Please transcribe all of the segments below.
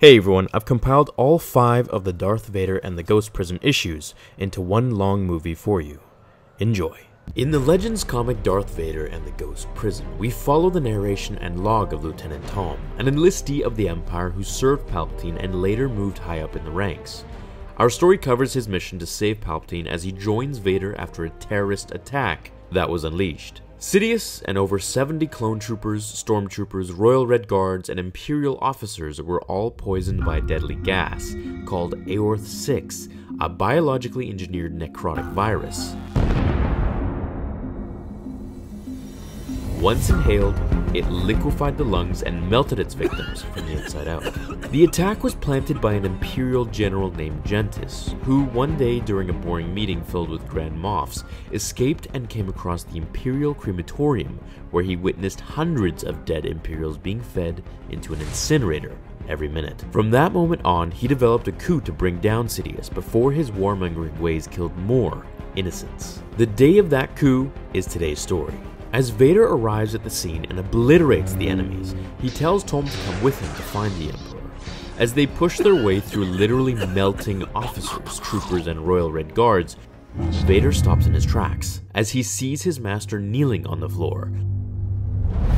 Hey everyone, I've compiled all five of the Darth Vader and the Ghost Prison issues into one long movie for you. Enjoy. In the Legends comic Darth Vader and the Ghost Prison, we follow the narration and log of Lieutenant Tom, an enlistee of the Empire who served Palpatine and later moved high up in the ranks. Our story covers his mission to save Palpatine as he joins Vader after a terrorist attack that was unleashed. Sidious and over 70 clone troopers, stormtroopers, Royal Red Guards, and Imperial officers were all poisoned by a deadly gas called Aorth 6, a biologically engineered necrotic virus. Once inhaled, it liquefied the lungs and melted its victims from the inside out. The attack was planted by an Imperial general named Gentis, who one day during a boring meeting filled with Grand Moffs, escaped and came across the Imperial crematorium, where he witnessed hundreds of dead Imperials being fed into an incinerator every minute. From that moment on, he developed a coup to bring down Sidious before his warmongering ways killed more innocents. The day of that coup is today's story. As Vader arrives at the scene and obliterates the enemies, he tells Tom to come with him to find the Emperor. As they push their way through literally melting officers, troopers, and Royal Red Guards, Vader stops in his tracks as he sees his master kneeling on the floor.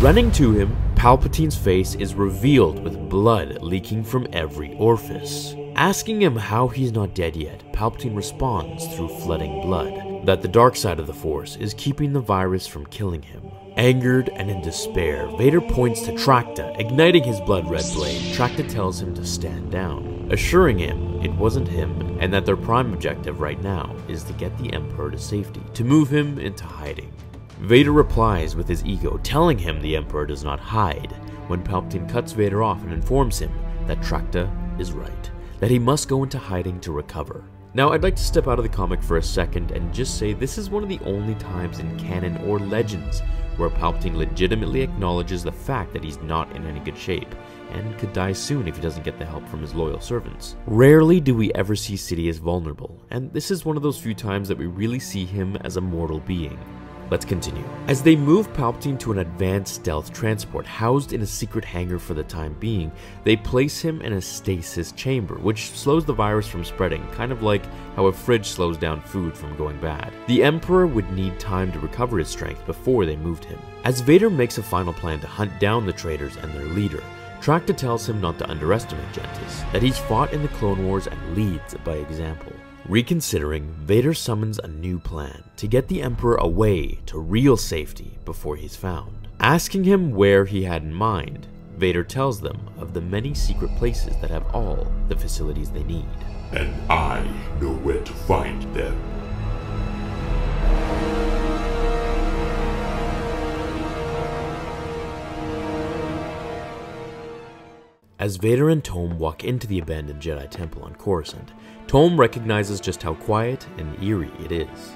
Running to him, Palpatine's face is revealed with blood leaking from every orifice. Asking him how he's not dead yet, Palpatine responds through flooding blood that the dark side of the Force is keeping the virus from killing him. Angered and in despair, Vader points to Trachta, igniting his blood red blade. Trachta tells him to stand down, assuring him it wasn't him and that their prime objective right now is to get the Emperor to safety, to move him into hiding. Vader replies with his ego, telling him the Emperor does not hide, when Palpatine cuts Vader off and informs him that Trachta is right, that he must go into hiding to recover. Now, I'd like to step out of the comic for a second and just say this is one of the only times in canon or legends where Palpatine legitimately acknowledges the fact that he's not in any good shape, and could die soon if he doesn't get the help from his loyal servants. Rarely do we ever see Sidious vulnerable, and this is one of those few times that we really see him as a mortal being. Let's continue. As they move Palpatine to an advanced stealth transport housed in a secret hangar for the time being, they place him in a stasis chamber, which slows the virus from spreading, kind of like how a fridge slows down food from going bad. The Emperor would need time to recover his strength before they moved him. As Vader makes a final plan to hunt down the traitors and their leader, Trachta tells him not to underestimate Gentis, that he's fought in the Clone Wars and leads by example. Reconsidering, Vader summons a new plan to get the Emperor away to real safety before he's found. Asking him where he had in mind, Vader tells them of the many secret places that have all the facilities they need. And I know where to find them. As Vader and Tom walk into the abandoned Jedi Temple on Coruscant, Tom recognizes just how quiet and eerie it is.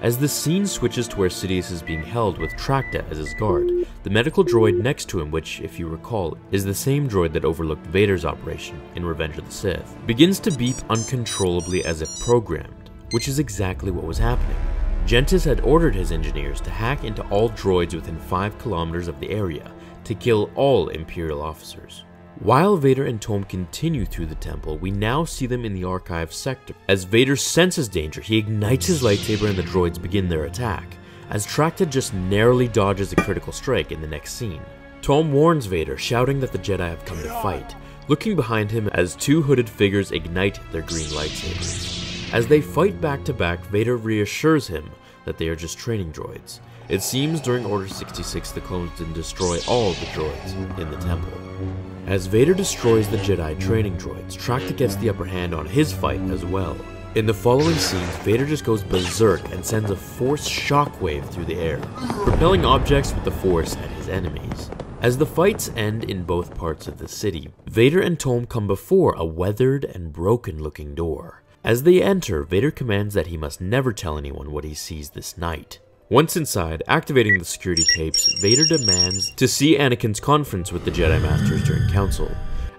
As the scene switches to where Sidious is being held with Trachta as his guard, the medical droid next to him, which, if you recall, is the same droid that overlooked Vader's operation in Revenge of the Sith, begins to beep uncontrollably as if programmed, which is exactly what was happening. Gentis had ordered his engineers to hack into all droids within 5 kilometers of the area to kill all Imperial officers. While Vader and Tom continue through the temple, we now see them in the archive sector. As Vader senses danger, he ignites his lightsaber and the droids begin their attack, as Trachta just narrowly dodges a critical strike in the next scene. Tom warns Vader, shouting that the Jedi have come to fight, looking behind him as two hooded figures ignite their green lightsabers. As they fight back to back, Vader reassures him that they are just training droids. It seems during Order 66 the clones didn't destroy all the droids in the temple. As Vader destroys the Jedi training droids, Trachta gets the upper hand on his fight as well. In the following scenes, Vader just goes berserk and sends a force shockwave through the air, propelling objects with the force at his enemies. As the fights end in both parts of the city, Vader and Tom come before a weathered and broken looking door. As they enter, Vader commands that he must never tell anyone what he sees this night. Once inside, activating the security tapes, Vader demands to see Anakin's conference with the Jedi Masters during Council.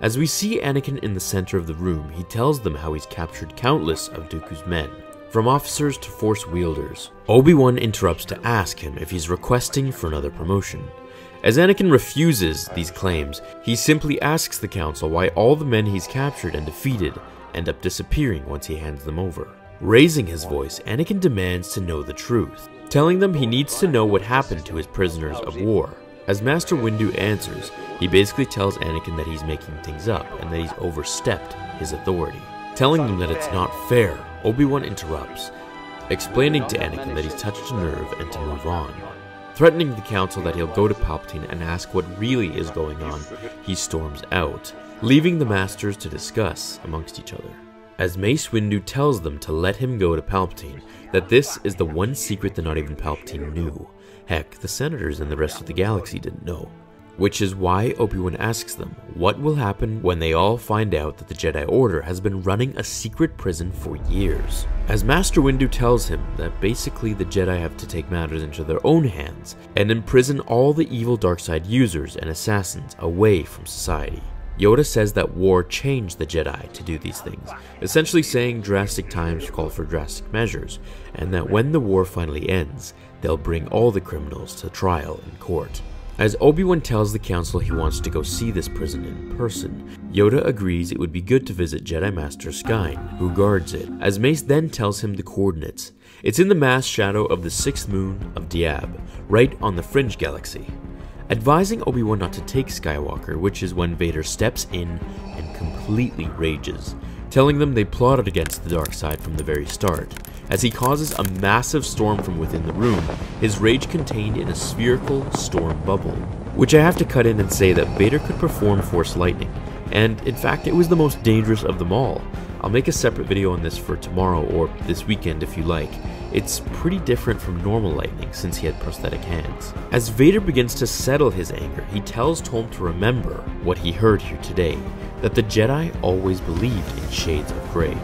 As we see Anakin in the center of the room, he tells them how he's captured countless of Dooku's men, from officers to force wielders. Obi-Wan interrupts to ask him if he's requesting for another promotion. As Anakin refuses these claims, he simply asks the council why all the men he's captured and defeated end up disappearing once he hands them over. Raising his voice, Anakin demands to know the truth, telling them he needs to know what happened to his prisoners of war. As Master Windu answers, he basically tells Anakin that he's making things up and that he's overstepped his authority. Telling them that it's not fair, Obi-Wan interrupts, explaining to Anakin that he's touched a nerve and to move on. Threatening the council that he'll go to Palpatine and ask what really is going on, he storms out, leaving the Masters to discuss amongst each other. As Mace Windu tells them to let him go to Palpatine, that this is the one secret that not even Palpatine knew. Heck, the Senators and the rest of the galaxy didn't know. Which is why Obi-Wan asks them what will happen when they all find out that the Jedi Order has been running a secret prison for years. As Master Windu tells him that basically the Jedi have to take matters into their own hands and imprison all the evil dark side users and assassins away from society. Yoda says that war changed the Jedi to do these things, essentially saying drastic times call for drastic measures, and that when the war finally ends, they'll bring all the criminals to trial in court. As Obi-Wan tells the council he wants to go see this prison in person, Yoda agrees it would be good to visit Jedi Master Skyn, who guards it, as Mace then tells him the coordinates. It's in the mass shadow of the sixth moon of Diab, right on the Fringe Galaxy. Advising Obi-Wan not to take Skywalker, which is when Vader steps in and completely rages, telling them they plotted against the dark side from the very start. As he causes a massive storm from within the room, his rage contained in a spherical storm bubble. Which I have to cut in and say that Vader could perform Force Lightning, and in fact it was the most dangerous of them all. I'll make a separate video on this for tomorrow or this weekend if you like. It's pretty different from normal lightning since he had prosthetic hands. As Vader begins to settle his anger, he tells Tom to remember what he heard here today, that the Jedi always believed in shades of grey.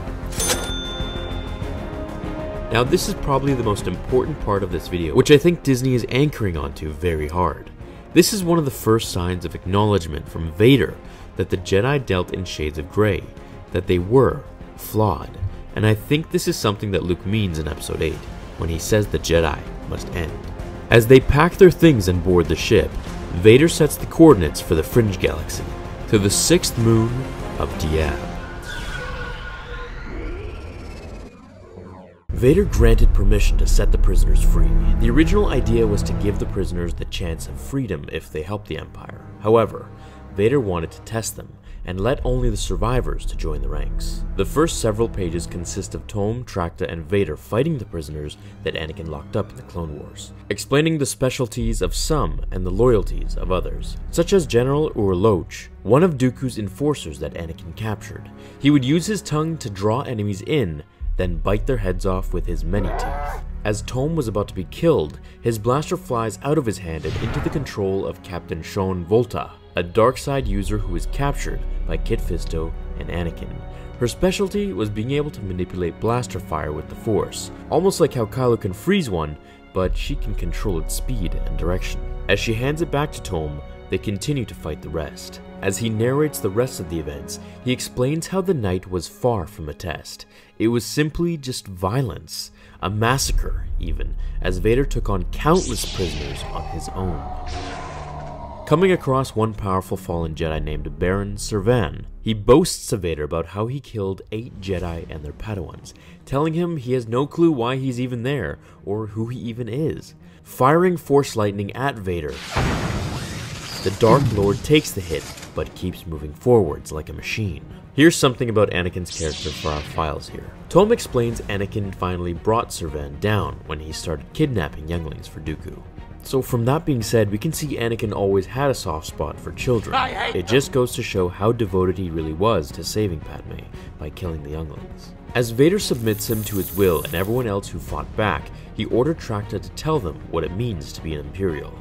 Now this is probably the most important part of this video, which I think Disney is anchoring onto very hard. This is one of the first signs of acknowledgement from Vader that the Jedi dealt in shades of grey, that they were flawed, and I think this is something that Luke means in episode 8, when he says the Jedi must end. As they pack their things and board the ship, Vader sets the coordinates for the Fringe Galaxy, to the sixth moon of Diab. Vader granted permission to set the prisoners free. The original idea was to give the prisoners the chance of freedom if they helped the Empire. However, Vader wanted to test them and let only the survivors to join the ranks. The first several pages consist of Tom, Trachta, and Vader fighting the prisoners that Anakin locked up in the Clone Wars, explaining the specialties of some and the loyalties of others, such as General Ur-Loch, one of Dooku's enforcers that Anakin captured. He would use his tongue to draw enemies in then bite their heads off with his many teeth. As Tom was about to be killed, his blaster flies out of his hand and into the control of Captain Sean Volta, a dark side user who was captured by Kit Fisto and Anakin. Her specialty was being able to manipulate blaster fire with the Force, almost like how Kylo can freeze one, but she can control its speed and direction. As she hands it back to Tom, they continue to fight the rest. As he narrates the rest of the events, he explains how the night was far from a test. It was simply just violence, a massacre, even, as Vader took on countless prisoners on his own. Coming across one powerful fallen Jedi named Baron Servan, he boasts to Vader about how he killed eight Jedi and their Padawans, telling him he has no clue why he's even there, or who he even is. Firing Force Lightning at Vader, the Dark Lord takes the hit, but keeps moving forwards like a machine. Here's something about Anakin's character for our files here. Tom explains Anakin finally brought Servan down when he started kidnapping younglings for Dooku. So from that being said, we can see Anakin always had a soft spot for children. It just goes to show how devoted he really was to saving Padme by killing the younglings. As Vader submits him to his will and everyone else who fought back, he ordered Trachta to tell them what it means to be an Imperial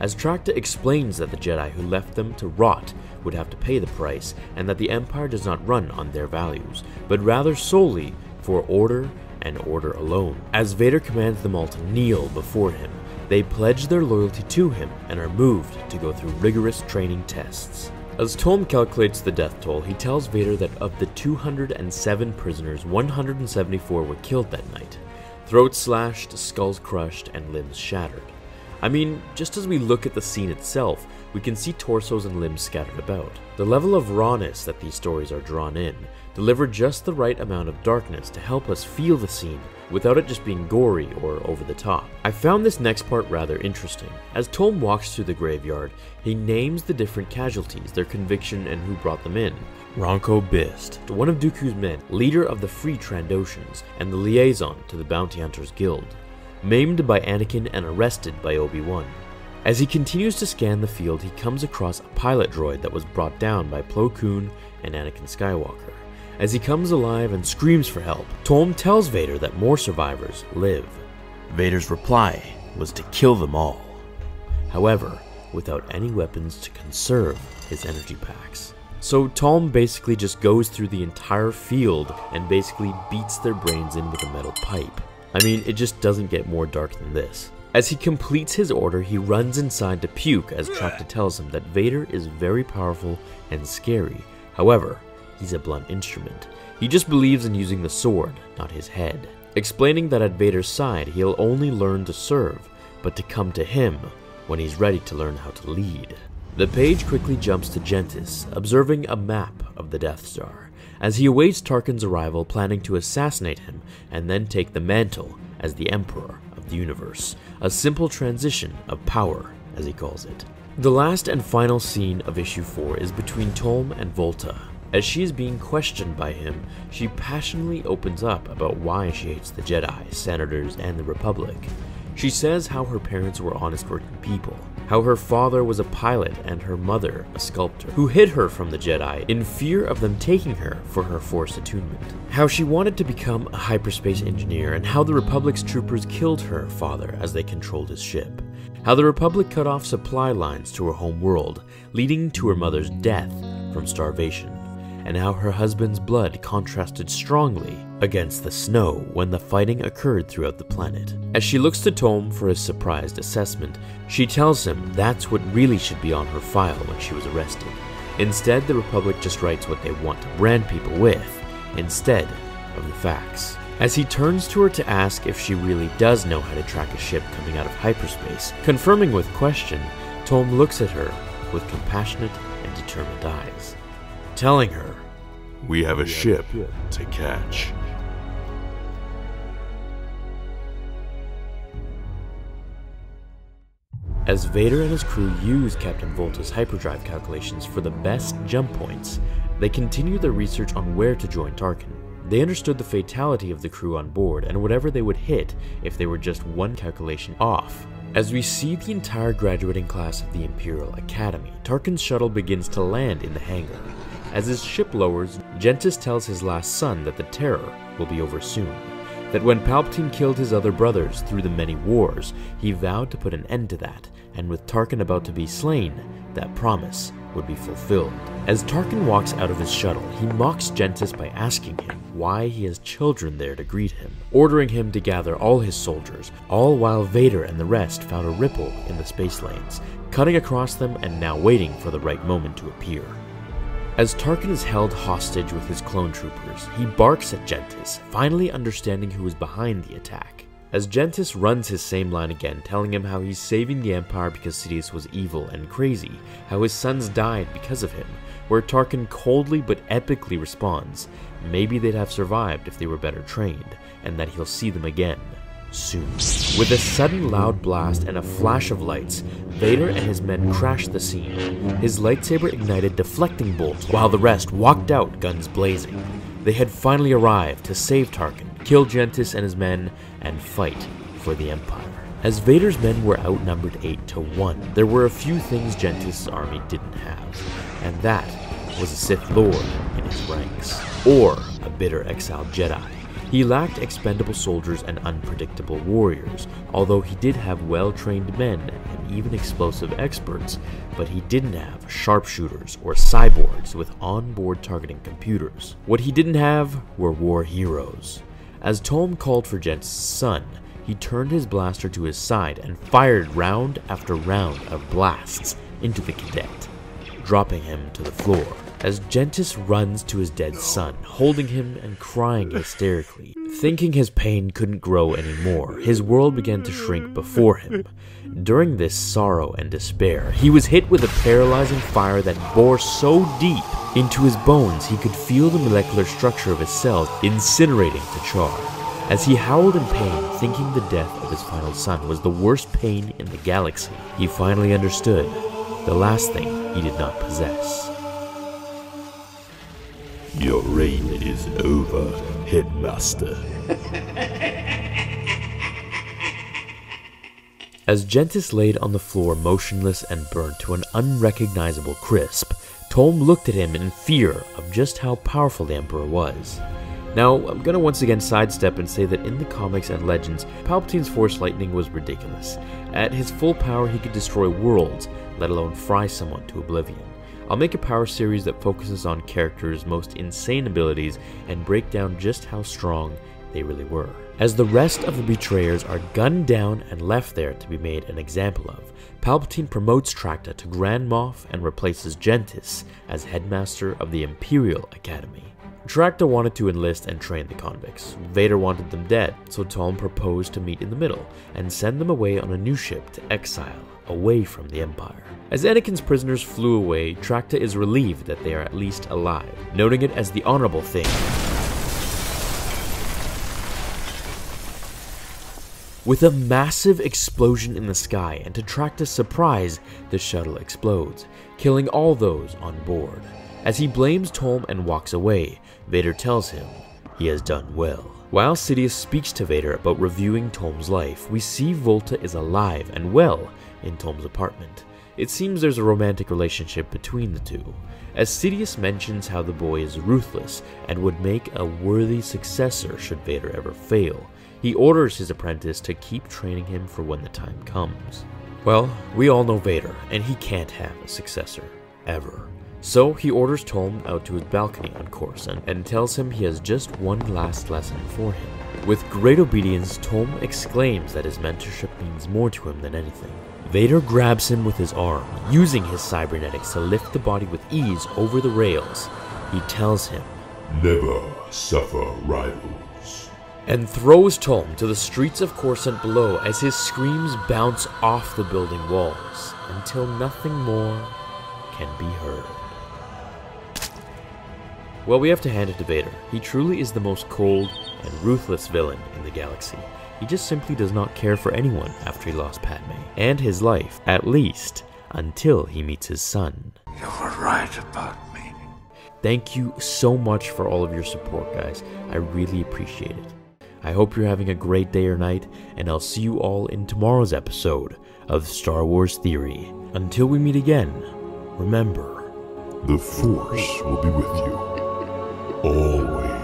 as Trachta explains that the Jedi who left them to rot would have to pay the price, and that the Empire does not run on their values, but rather solely for order and order alone. As Vader commands them all to kneel before him, they pledge their loyalty to him and are moved to go through rigorous training tests. As Tom calculates the death toll, he tells Vader that of the 207 prisoners, 174 were killed that night. Throats slashed, skulls crushed, and limbs shattered. I mean, just as we look at the scene itself, we can see torsos and limbs scattered about. The level of rawness that these stories are drawn in deliver just the right amount of darkness to help us feel the scene without it just being gory or over the top. I found this next part rather interesting. As Tolm walks through the graveyard, he names the different casualties, their conviction, and who brought them in. Ronco Bist, one of Dooku's men, leader of the Free Trandoshans, and the liaison to the Bounty Hunters Guild, maimed by Anakin and arrested by Obi-Wan. As he continues to scan the field, he comes across a pilot droid that was brought down by Plo Koon and Anakin Skywalker. As he comes alive and screams for help, Tom tells Vader that more survivors live. Vader's reply was to kill them all. However, without any weapons to conserve his energy packs. So Tom basically just goes through the entire field and basically beats their brains in with a metal pipe. I mean, it just doesn't get more dark than this. As he completes his order, he runs inside to puke as Trachta tells him that Vader is very powerful and scary. However, he's a blunt instrument. He just believes in using the sword, not his head. Explaining that at Vader's side, he'll only learn to serve, but to come to him when he's ready to learn how to lead. The page quickly jumps to Gentis, observing a map of the Death Star, as he awaits Tarkin's arrival, planning to assassinate him and then take the mantle as the Emperor of the universe, a simple transition of power, as he calls it. The last and final scene of issue 4 is between Tolm and Volta. As she is being questioned by him, she passionately opens up about why she hates the Jedi, Senators, and the Republic. She says how her parents were honest working people, how her father was a pilot and her mother a sculptor, who hid her from the Jedi in fear of them taking her for her Force attunement, how she wanted to become a hyperspace engineer, and how the Republic's troopers killed her father as they controlled his ship, how the Republic cut off supply lines to her home world, leading to her mother's death from starvation and how her husband's blood contrasted strongly against the snow when the fighting occurred throughout the planet. As she looks to Tom for his surprised assessment, she tells him that's what really should be on her file when she was arrested. Instead, the Republic just writes what they want to brand people with, instead of the facts. As he turns to her to ask if she really does know how to track a ship coming out of hyperspace, confirming with question, Tom looks at her with compassionate and determined eyes telling her, We have a ship to catch. As Vader and his crew use Captain Volta's hyperdrive calculations for the best jump points, they continue their research on where to join Tarkin. They understood the fatality of the crew on board and whatever they would hit if they were just one calculation off. As we see the entire graduating class of the Imperial Academy, Tarkin's shuttle begins to land in the hangar. As his ship lowers, Gentis tells his last son that the Terror will be over soon. That when Palpatine killed his other brothers through the many wars, he vowed to put an end to that, and with Tarkin about to be slain, that promise would be fulfilled. As Tarkin walks out of his shuttle, he mocks Gentis by asking him why he has children there to greet him, ordering him to gather all his soldiers, all while Vader and the rest found a ripple in the space lanes, cutting across them and now waiting for the right moment to appear. As Tarkin is held hostage with his clone troopers, he barks at Gentis, finally understanding who is behind the attack. As Gentis runs his same line again, telling him how he's saving the Empire because Sidious was evil and crazy, how his sons died because of him, where Tarkin coldly but epically responds, maybe they'd have survived if they were better trained, and that he'll see them again soon. With a sudden loud blast and a flash of lights, Vader and his men crashed the scene. His lightsaber ignited deflecting bolts while the rest walked out, guns blazing. They had finally arrived to save Tarkin, kill Gentis and his men, and fight for the Empire. As Vader's men were outnumbered 8 to 1, there were a few things Gentis' army didn't have, and that was a Sith Lord in his ranks, or a bitter exiled Jedi. He lacked expendable soldiers and unpredictable warriors, although he did have well-trained men and even explosive experts, but he didn't have sharpshooters or cyborgs with on-board targeting computers. What he didn't have were war heroes. As Tolm called for Jen's son, he turned his blaster to his side and fired round after round of blasts into the cadet, dropping him to the floor. As Gentis runs to his dead son, holding him and crying hysterically. Thinking his pain couldn't grow anymore, his world began to shrink before him. During this sorrow and despair, he was hit with a paralyzing fire that bore so deep into his bones he could feel the molecular structure of his cells incinerating to char. As he howled in pain, thinking the death of his final son was the worst pain in the galaxy, he finally understood the last thing he did not possess. Your reign is over, Headmaster. As Gentis laid on the floor motionless and burnt to an unrecognizable crisp, Tolm looked at him in fear of just how powerful the Emperor was. Now, I'm gonna once again sidestep and say that in the comics and legends, Palpatine's Force Lightning was ridiculous. At his full power, he could destroy worlds, let alone fry someone to oblivion. I'll make a power series that focuses on characters' most insane abilities and break down just how strong they really were. As the rest of the betrayers are gunned down and left there to be made an example of, Palpatine promotes Trachta to Grand Moff and replaces Gentis as headmaster of the Imperial Academy. Trachta wanted to enlist and train the convicts. Vader wanted them dead, so Tom proposed to meet in the middle and send them away on a new ship to exile, away from the Empire. As Anakin's prisoners flew away, Trachta is relieved that they are at least alive, noting it as the honorable thing. With a massive explosion in the sky, and to Trachta's surprise, the shuttle explodes, killing all those on board. As he blames Tolm and walks away, Vader tells him he has done well. While Sidious speaks to Vader about reviewing Tom's life, we see Volta is alive and well in Tom's apartment. It seems there's a romantic relationship between the two, as Sidious mentions how the boy is ruthless and would make a worthy successor should Vader ever fail. He orders his apprentice to keep training him for when the time comes. Well, we all know Vader, and he can't have a successor. Ever. So he orders Tolm out to his balcony on Coruscant and tells him he has just one last lesson for him. With great obedience, Tolm exclaims that his mentorship means more to him than anything. Vader grabs him with his arm, using his cybernetics to lift the body with ease over the rails. He tells him, Never suffer rivals. and throws Tolm to the streets of Coruscant below as his screams bounce off the building walls until nothing more can be heard. Well, we have to hand it to Vader. He truly is the most cold and ruthless villain in the galaxy. He just simply does not care for anyone after he lost Padme, and his life, at least, until he meets his son. You were right about me. Thank you so much for all of your support, guys. I really appreciate it. I hope you're having a great day or night, and I'll see you all in tomorrow's episode of Star Wars Theory. Until we meet again, remember, The Force will be with you. Always.